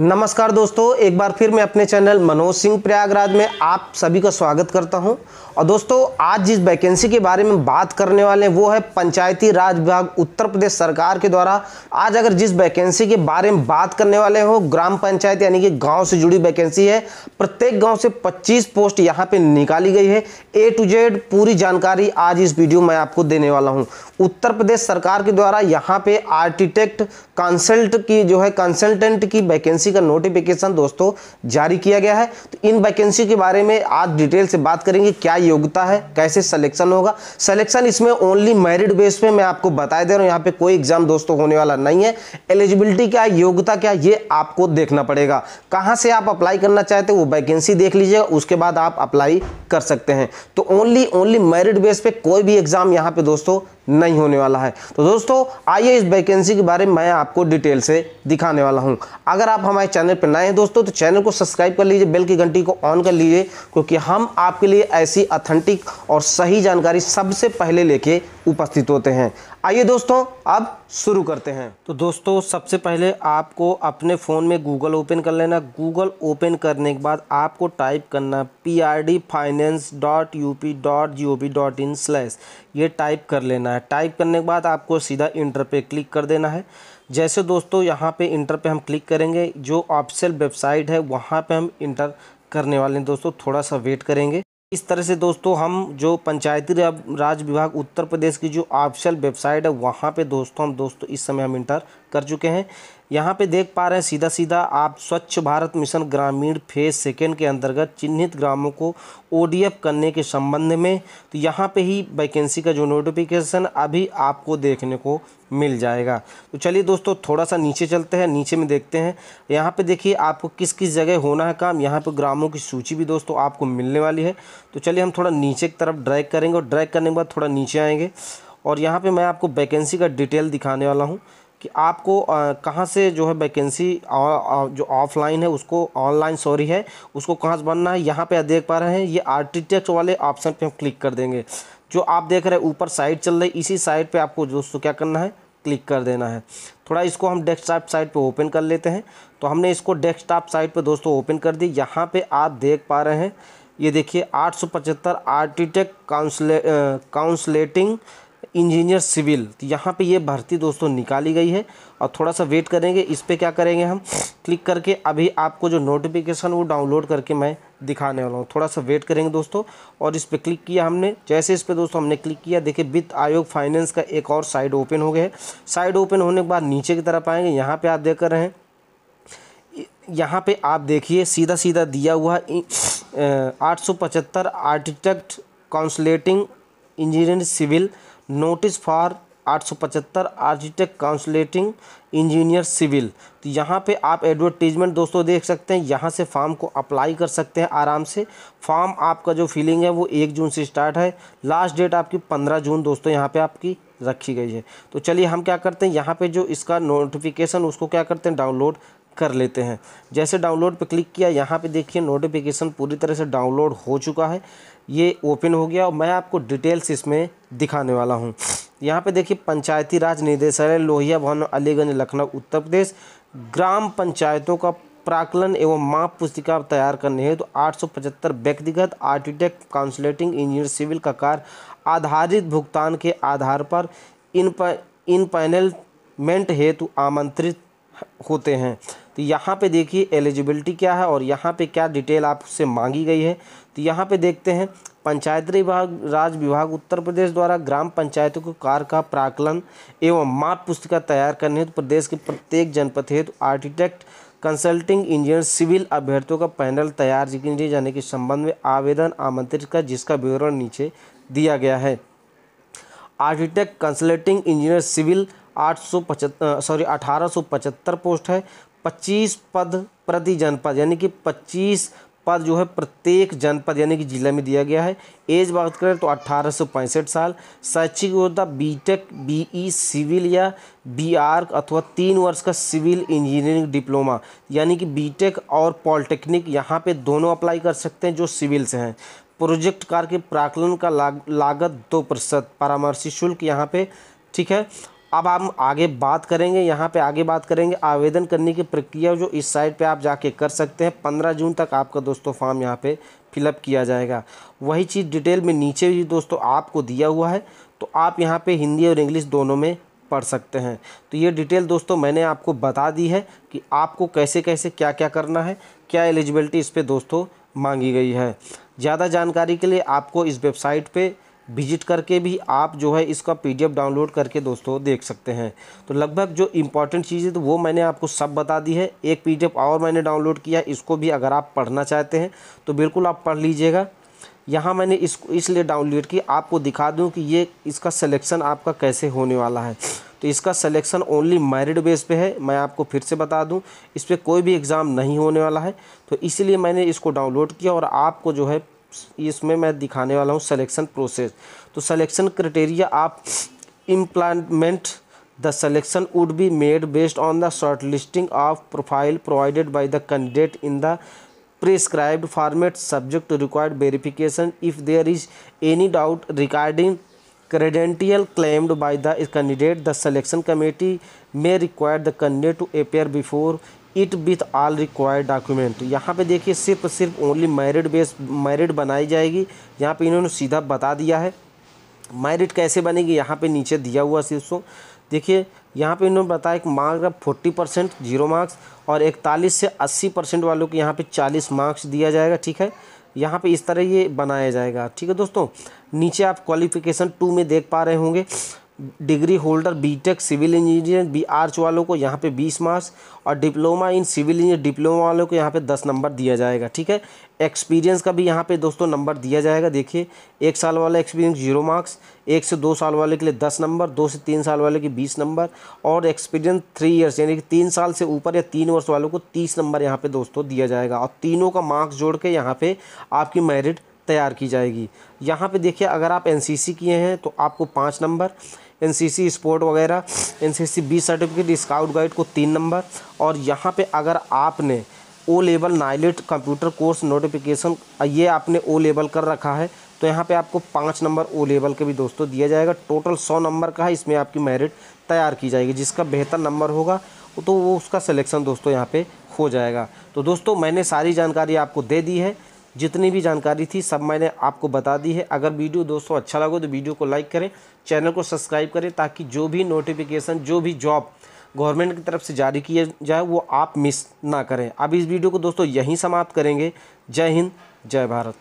नमस्कार दोस्तों, एक बार फिर मैं अपने चैनल मनोज सिंह प्रयागराज में आप सभी का स्वागत करता हूँ। और दोस्तों, आज जिस वैकेंसी के बारे में बात करने वाले हैं, वो है पंचायती राज विभाग उत्तर प्रदेश सरकार के द्वारा। आज अगर जिस वैकेंसी के बारे में बात करने वाले हो, ग्राम पंचायत यानी कि गाँव से जुड़ी वैकेंसी है, प्रत्येक गाँव से 25 पोस्ट यहाँ पे निकाली गई है। ए टू जेड पूरी जानकारी आज इस वीडियो में आपको देने वाला हूँ। उत्तर प्रदेश सरकार के द्वारा यहाँ पे आर्किटेक्ट कंसल्ट की जो है कंसल्टेंट की वैकेंसी का नोटिफिकेशन दोस्तों जारी किया गया है। तो इन वैकेंसी के बारे में आज डिटेल से बात करेंगे, क्या योग्यता है, कैसे सिलेक्शन होगा। सिलेक्शन इसमें ओनली मेरिट बेस पे मैं आपको बता दे रहा हूँ, यहाँ पे कोई एग्ज़ाम दोस्तों होने वाला नहीं है। एलिजिबिलिटी क्या योग्यता क्या ये आपको देखना पड़ेगा। कहाँ से आप अप्लाई करना चाहते हो, वो वैकेंसी देख लीजिएगा, उसके बाद आप अप्लाई कर सकते हैं। तो ओनली ओनली मेरिट बेस पे कोई भी एग्ज़ाम यहाँ पे दोस्तों नहीं होने वाला है। तो दोस्तों, आइए इस वैकेंसी के बारे में मैं आपको डिटेल से दिखाने वाला हूँ। अगर आप हमारे चैनल पर नए हैं दोस्तों तो चैनल को सब्सक्राइब कर लीजिए, बेल की घंटी को ऑन कर लीजिए, क्योंकि हम आपके लिए ऐसी अथेंटिक और सही जानकारी सबसे पहले लेके उपस्थित होते हैं। आइए दोस्तों, अब शुरू करते हैं। तो दोस्तों, सबसे पहले आपको अपने फ़ोन में गूगल ओपन कर लेना। गूगल ओपन करने के बाद आपको टाइप करना P R D finance dot U P dot G O V dot in slash ये टाइप कर लेना है। टाइप करने के बाद आपको सीधा इंटर पे क्लिक कर देना है। जैसे दोस्तों, यहाँ पे इंटर पे हम क्लिक करेंगे। जो ऑफिशियल वेबसाइट है, वहाँ पे हम इंटर करने वाले हैं दोस्तों। थोड़ा सा वेट करेंगे। इस तरह से दोस्तों, हम जो पंचायती राज विभाग उत्तर प्रदेश की जो ऑफिशियल वेबसाइट है, वहाँ पे दोस्तों, हम दोस्तों, इस समय हम इंटर कर चुके हैं। यहाँ पे देख पा रहे हैं सीधा सीधा आप Swachh Bharat mission Grameen phase second के अंतर्गत चिन्हित ग्रामों को ओडीएफ करने के संबंध में तो यहाँ पे ही वैकेंसी का जो नोटिफिकेशन अभी आपको देखने को मिल जाएगा। तो चलिए दोस्तों थोड़ा सा नीचे चलते हैं, नीचे में देखते हैं। यहाँ पे देखिए आपको किस किस जगह होना है काम, यहाँ पे ग्रामों की सूची भी दोस्तों आपको मिलने वाली है। तो चलिए हम थोड़ा नीचे की तरफ़ ड्रैग करेंगे और ड्रैग करने के बाद थोड़ा नीचे आएँगे। और यहाँ पर मैं आपको वैकेंसी का डिटेल दिखाने वाला हूँ। कि आपको कहाँ से जो है वैकेंसी जो ऑफलाइन है, उसको ऑनलाइन सॉरी है, उसको कहाँ से बनना है, यहाँ पे आप देख पा रहे हैं, ये आर्टिटेक्ट वाले ऑप्शन पे हम क्लिक कर देंगे। जो आप देख रहे हैं, ऊपर साइड चल रही इसी साइड पे आपको दोस्तों क्या करना है क्लिक कर देना है। थोड़ा इसको हम डेस्कटॉप साइट पे ओपन कर लेते हैं। तो हमने इसको डेस्कटॉप साइट पे दोस्तों ओपन कर दी। यहाँ पे आप देख पा रहे हैं, ये देखिए, आठ सौ पचहत्तर आर्टिटेक्ट काउंसले काउंसलेटिंग इंजीनियर सिविल। तो यहाँ पे ये भर्ती दोस्तों निकाली गई है और थोड़ा सा वेट करेंगे, इस पर क्या करेंगे हम? क्लिक करके अभी आपको जो नोटिफिकेशन वो डाउनलोड करके मैं दिखाने वाला हूँ। थोड़ा सा वेट करेंगे दोस्तों और इस पर क्लिक किया हमने। जैसे इस पर दोस्तों हमने क्लिक किया, देखिए वित्त आयोग फाइनेंस का एक और साइड ओपन हो गया है। साइड ओपन होने के बाद नीचे की तरफ़ आएँगे, यहाँ पर आप देख रहे हैं। यहाँ पे आप देखिए सीधा सीधा दिया हुआ आठ सौ पचहत्तर architect consulting engineering civil notice for आठ सौ पचहत्तर आर्किटेक्ट काउंसलेटिंग इंजीनियर सिविल। तो यहाँ पे आप एडवर्टीजमेंट दोस्तों देख सकते हैं, यहाँ से फॉर्म को अप्लाई कर सकते हैं आराम से। फॉर्म आपका जो फिलिंग है वो एक जून से स्टार्ट है। लास्ट डेट आपकी पंद्रह जून दोस्तों यहाँ पे आपकी रखी गई है। तो चलिए हम क्या करते हैं, यहाँ पे जो इसका नोटिफिकेशन, उसको क्या करते हैं, डाउनलोड कर लेते हैं। जैसे डाउनलोड पर क्लिक किया, यहाँ पे देखिए नोटिफिकेशन पूरी तरह से डाउनलोड हो चुका है। ये ओपन हो गया और मैं आपको डिटेल्स इसमें दिखाने वाला हूँ। यहाँ पे देखिए पंचायती राज निदेशालय, लोहिया भवन, अलीगंज, लखनऊ, उत्तर प्रदेश। ग्राम पंचायतों का प्राकलन एवं माप पुस्तिका तैयार करने हेतु तो आठ सौ पचहत्तर व्यक्तिगत आर्किटेक्ट काउंसलेटिंग इंजीनियर सिविल का कार्य आधारित भुगतान के आधार पर इन पर इन पैनलमेंट हेतु आमंत्रित होते हैं। तो यहाँ पे देखिए एलिजिबिलिटी क्या है और यहाँ पे क्या डिटेल आपसे मांगी गई है। तो यहाँ पे देखते हैं, पंचायत विभाग, राज विभाग, उत्तर प्रदेश द्वारा ग्राम पंचायतों के कार्य का प्राकलन एवं माप पुस्तिका तैयार करने हेतु प्रदेश के प्रत्येक जनपद हेतु आर्किटेक्ट कंसल्टिंग इंजीनियर सिविल अभ्यर्थियों का पैनल तैयार किए जाने के संबंध में आवेदन आमंत्रित कर जिसका विवरण नीचे दिया गया है। आर्किटेक्ट कंसल्टिंग इंजीनियर सिविल आठ सौ पचहत्तर सॉरी अठारह सौ पचहत्तर पोस्ट है। पच्चीस पद प्रति जनपद यानी कि पच्चीस पद जो है प्रत्येक जनपद यानी कि जिला में दिया गया है। एज बात करें तो अट्ठारह साल शैक्षिक योग्यता बीटेक बीई सिविल या बी आर्क अथवा तीन वर्ष का सिविल इंजीनियरिंग डिप्लोमा यानी कि बीटेक और पॉलिटेक्निक यहाँ पे दोनों अप्लाई कर सकते हैं जो सिविल से हैं। प्रोजेक्ट कार्य के प्राकलन का लाग, लागत दो प्रतिशत परामर्शी शुल्क यहाँ पे ठीक है? अब हम आगे बात करेंगे, यहाँ पे आगे बात करेंगे। आवेदन करने की प्रक्रिया जो इस साइट पे आप जाके कर सकते हैं। पंद्रह जून तक आपका दोस्तों फॉर्म यहाँ पे फिलअप किया जाएगा। वही चीज़ डिटेल में नीचे भी दोस्तों आपको दिया हुआ है तो आप यहाँ पे हिंदी और इंग्लिश दोनों में पढ़ सकते हैं। तो ये डिटेल दोस्तों मैंने आपको बता दी है कि आपको कैसे कैसे क्या क्या करना है, क्या एलिजिबिलिटी इस पर दोस्तों मांगी गई है। ज़्यादा जानकारी के लिए आपको इस वेबसाइट पे विज़िट करके भी आप जो है इसका पीडीएफ डाउनलोड करके दोस्तों देख सकते हैं। तो लगभग जो इंपॉर्टेंट चीज़ तो वो मैंने आपको सब बता दी है। एक पीडीएफ और मैंने डाउनलोड किया, इसको भी अगर आप पढ़ना चाहते हैं तो बिल्कुल आप पढ़ लीजिएगा। यहाँ मैंने इसको इसलिए डाउनलोड किया, आपको दिखा दूँ कि ये, इसका सलेक्शन आपका कैसे होने वाला है। तो इसका सिलेक्शन ओनली मेरिट बेस पे है, मैं आपको फिर से बता दूँ, इस पर कोई भी एग्ज़ाम नहीं होने वाला है। तो इसलिए मैंने इसको डाउनलोड किया और आपको जो है इसमें मैं दिखाने वाला हूँ सलेक्शन प्रोसेस तो सलेक्शन क्राइटेरिया आप implement the selection would be made based on the short listing of profile provided by the candidate in the prescribed format subject required verification if there is any doubt regarding credential claimed by the candidate the selection committee may require the candidate to appear before it with all required document यहाँ पे देखिए सिर्फ़ सिर्फ़ only married base married बनाई जाएगी। यहाँ पे इन्होंने सीधा बता दिया है। मैरिट कैसे बनेगी? यहाँ पे नीचे दिया हुआ दोस्तों देखिए, यहाँ पे इन्होंने बताया कि marks forty percent zero marks और इकतालीस से अस्सी परसेंट वालों को यहाँ पे चालीस मार्क्स दिया जाएगा, ठीक है? यहाँ पे इस तरह ये बनाया जाएगा, ठीक है दोस्तों? नीचे आप क्वालिफिकेशन टू में देख पा रहे होंगे। Degree holder BTech civil engineer B Arch वालों को यहाँ पे 20 मार्क्स और diploma in civil engineer, diploma वालों को यहाँ पे 10 नंबर दिया जाएगा, ठीक है? एक्सपीरियंस का भी यहाँ पे दोस्तों नंबर दिया जाएगा, देखिए, एक साल वाला एक्सपीरियंस ज़ीरो मार्क्स, एक से दो साल वाले के लिए दस नंबर, दो से तीन साल वाले के बीस नंबर और एक्सपीरियंस थ्री ईयर्स यानी कि तीन साल से ऊपर या तीन वर्ष वालों को तीस नंबर यहाँ पर दोस्तों दिया जाएगा और तीनों का मार्क्स जोड़ के यहाँ पर आपकी मेरिट तैयार की जाएगी। यहाँ पे देखिए, अगर आप एनसीसी किए हैं तो आपको पाँच नंबर एनसीसी स्पोर्ट वगैरह, NCC B certificate scout guide को तीन नंबर। और यहाँ पे अगर आपने O level NIELIT computer course notification ये आपने ओ लेवल कर रखा है तो यहाँ पे आपको पाँच नंबर ओ लेवल के भी दोस्तों दिया जाएगा। टोटल सौ नंबर का है, इसमें आपकी मेरिट तैयार की जाएगी, जिसका बेहतर नंबर होगा तो वो उसका सिलेक्शन दोस्तों यहाँ पे हो जाएगा। तो दोस्तों मैंने सारी जानकारी आपको दे दी है जितनी भी जानकारी थी सब मैंने आपको बता दी है। अगर वीडियो दोस्तों अच्छा लगा तो वीडियो को लाइक करें, चैनल को सब्सक्राइब करें ताकि जो भी नोटिफिकेशन जो भी जॉब गवर्नमेंट की तरफ़ से जारी किया जाए, वो आप मिस ना करें। अब इस वीडियो को दोस्तों यहीं समाप्त करेंगे। जय हिंद, जय भारत।